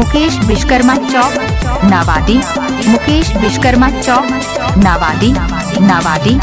मुकेश विश्वकर्मा चौक नावादी मुकेश विश्वकर्मा चौक नावादी नावादी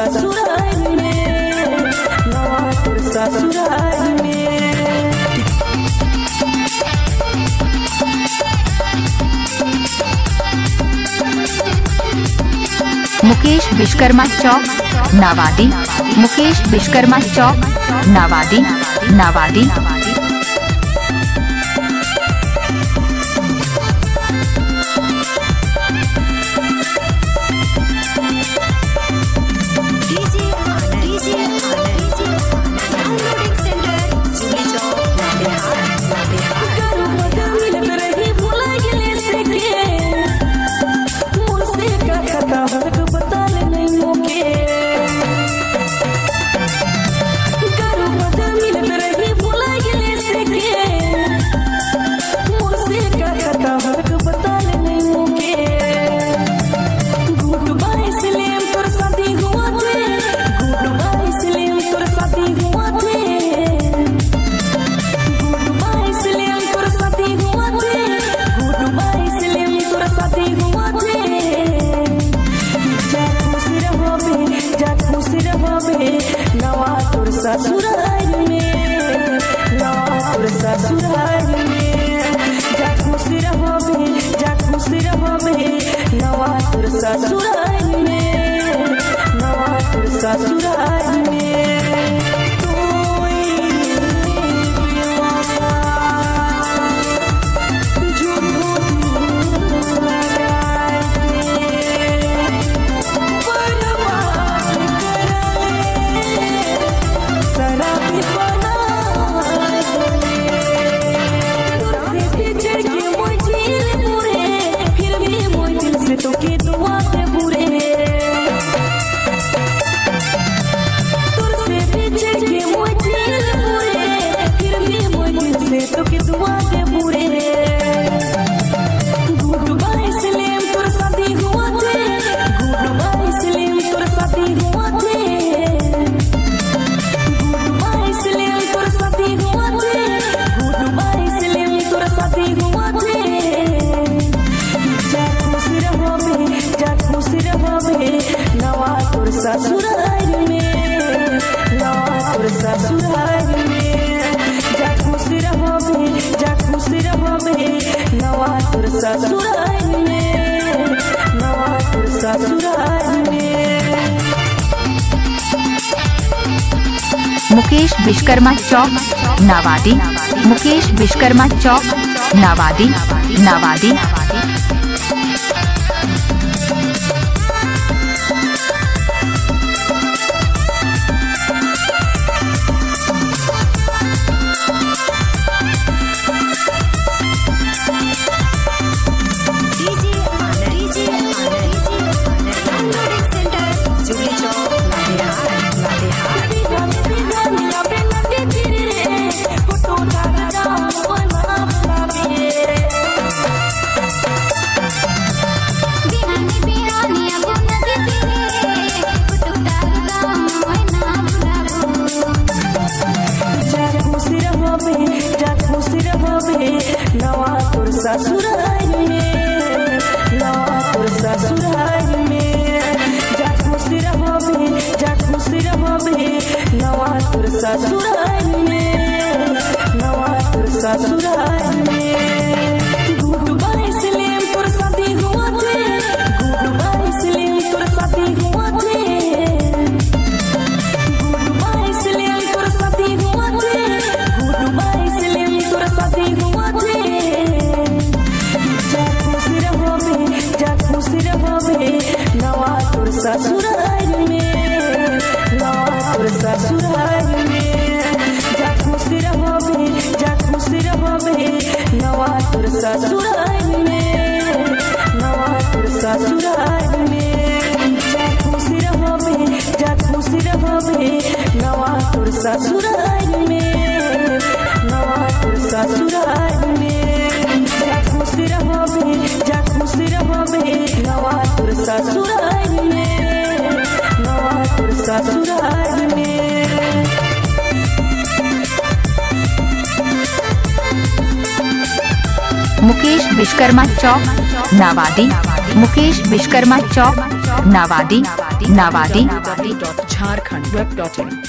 मुकेश विश्वकर्मा चौक नावादी मुकेश विश्वकर्मा चौक नावादी नावादी, नावादी। ससुराल में ससुर ससुराल में, जा खुश रहो बे जा खुश रहो बे नवा तुर ससुराल में नवा तुर ससुराल में। Mukesh Vishwakarma Chowk Nawadih Mukesh Vishwakarma Chowk Nawadih Nawadih Nawadih Vishwakarma Chowk Nawadih Mukesh Vishwakarma Chowk Nawadih Nawadih Jharkhand web dot in